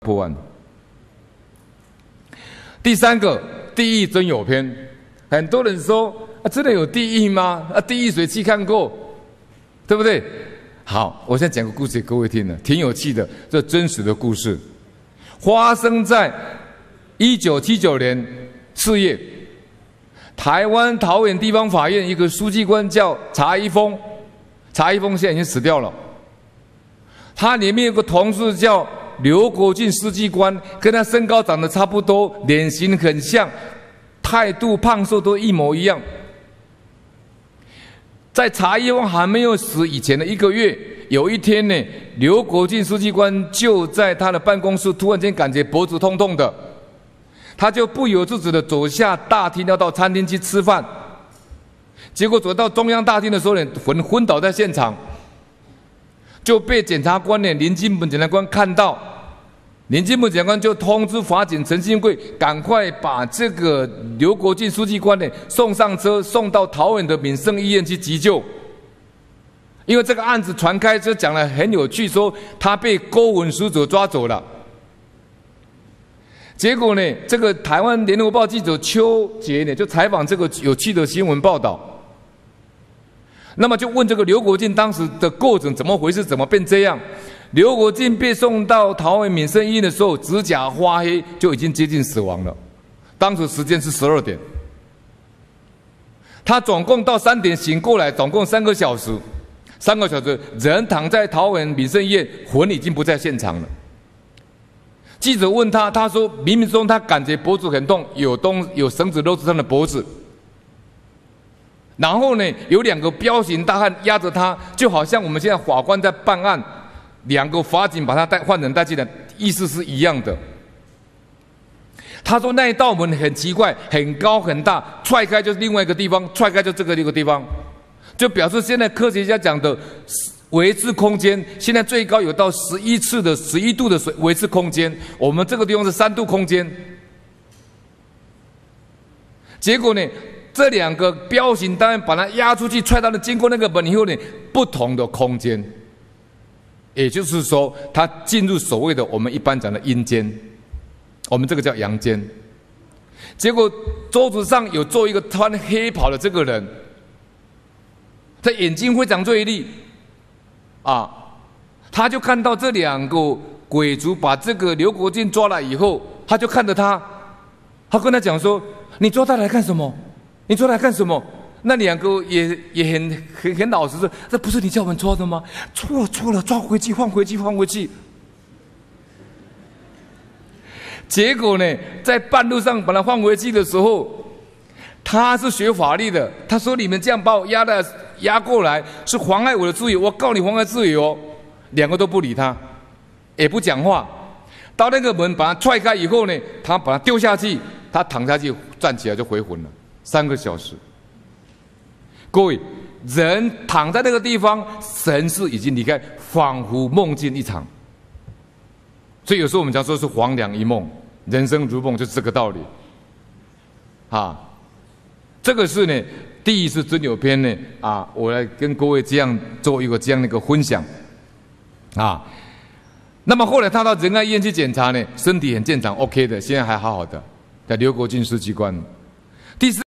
破案。第三个地狱真有篇，很多人说啊，真的有地狱吗？啊，地狱谁去看过？对不对？好，我先讲个故事给各位听的，挺有趣的，这真实的故事，发生在一九七九年四月，台湾桃园地方法院一个书记官叫查一峰，查一峰现在已经死掉了，他里面有个同事叫。刘国俊书记官跟他身高长得差不多，脸型很像，态度胖瘦都一模一样。在查一峰还没有死以前的一个月，有一天呢，刘国俊书记官就在他的办公室，突然间感觉脖子痛痛的，他就不由自主的走下大厅，要到餐厅去吃饭。结果走到中央大厅的时候呢，昏昏倒在现场，就被检察官呢林金本检察官看到。林进步检官就通知法警陈新贵，赶快把这个刘国进书记官呢送上车，送到桃园的民生医院去急救。因为这个案子传开，就讲了很有趣，说他被勾文书者抓走了。结果呢，这个台湾联合报记者邱杰呢就采访这个有趣的新闻报道。那么就问这个刘国进当时的过程怎么回事，怎么变这样？刘国进被送到桃园民生医院的时候，指甲发黑，就已经接近死亡了。当时时间是十二点，他总共到三点醒过来，总共三个小时，三个小时人躺在桃园民生医院，魂已经不在现场了。记者问他，他说冥冥中他感觉脖子很痛，有东有绳子勒住他的脖子，然后呢，有两个彪形大汉压着他，就好像我们现在法官在办案。两个法警把他带换人带进来，意思是一样的。他说那一道门很奇怪，很高很大，踹开就是另外一个地方，踹开就这个一个地方，就表示现在科学家讲的维持空间，现在最高有到十一次的十一度的水维持空间，我们这个地方是三度空间。结果呢，这两个彪形当然把他压出去，踹到了经过那个门以后呢，不同的空间。也就是说，他进入所谓的我们一般讲的阴间，我们这个叫阳间。结果桌子上有坐一个穿黑袍的这个人，他眼睛非常锐利，啊，他就看到这两个鬼族把这个刘国进抓来以后，他就看着他，他跟他讲说：“你抓他来干什么？你抓他来干什么？”那两个也也很很很老实说，这不是你叫我们抓的吗？错了错了，抓回去放回去放回去。结果呢，在半路上把他放回去的时候，他是学法律的，他说你们这样把我压的压过来是妨碍我的自由，我告你妨碍自由。两个都不理他，也不讲话。到那个门把他踹开以后呢，他把他丢下去，他躺下去站起来就回魂了，三个小时。各位，人躺在那个地方，神是已经离开，仿佛梦境一场。所以有时候我们讲说是黄粱一梦，人生如梦，就是这个道理。啊，这个是呢，第一次真有篇呢，啊，我来跟各位这样做一个这样的一个分享。啊，那么后来他到仁爱医院去检查呢，身体很健康，OK 的，现在还好好的，在刘国军书记官。第四。